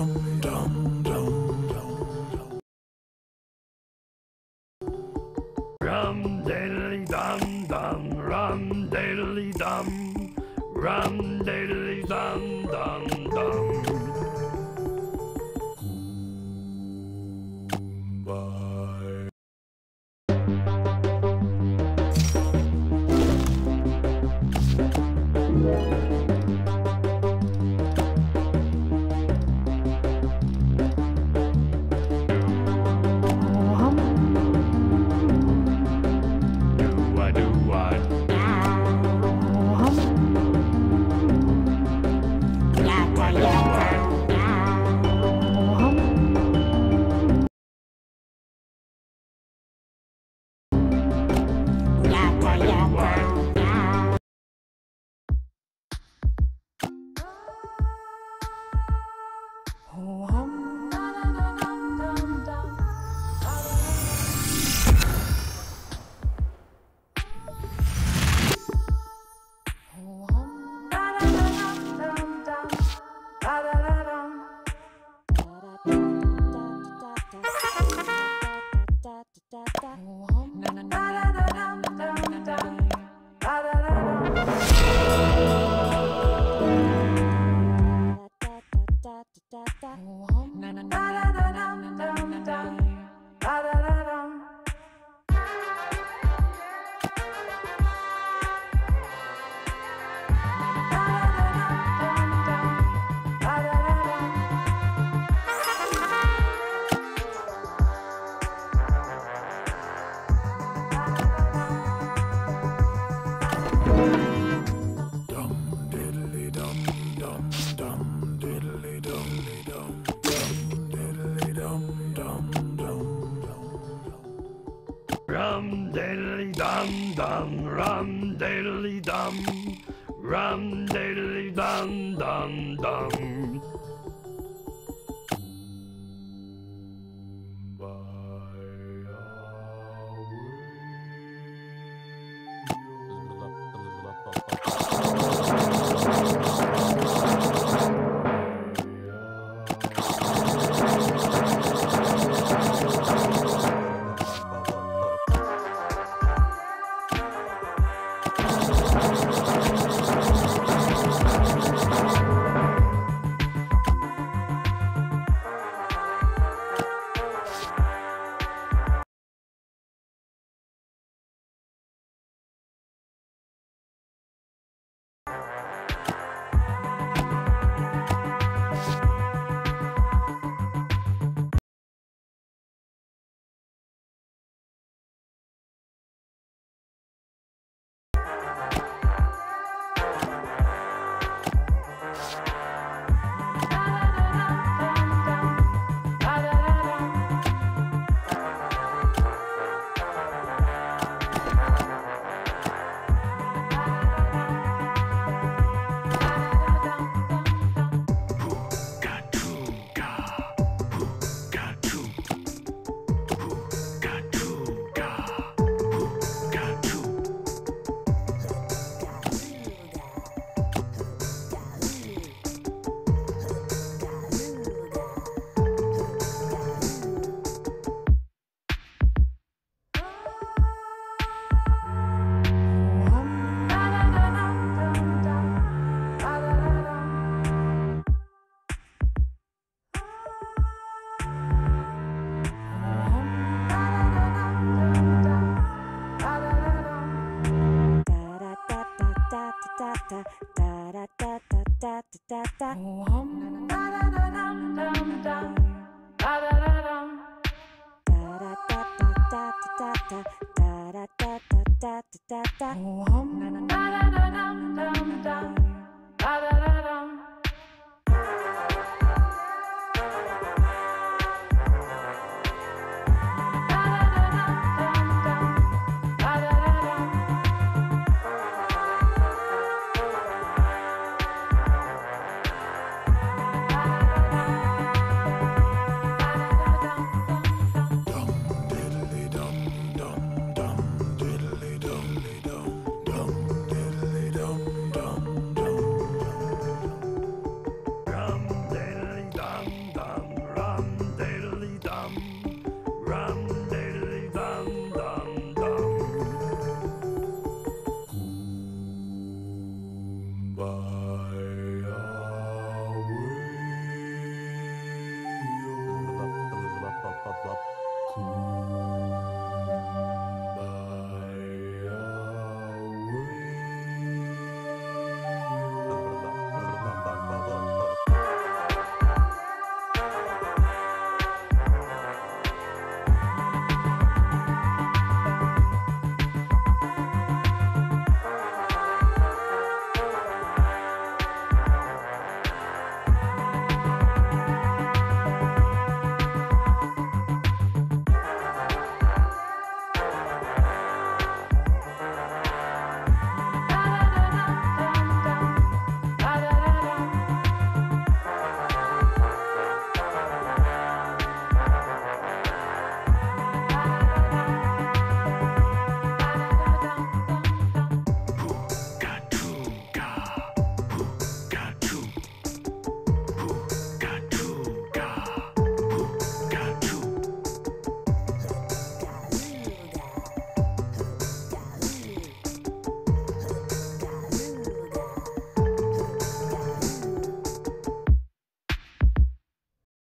dum dum. Dum rum diddly dum rum diddly dum dum dum. Da da da da da da da da da. Da da da Bye.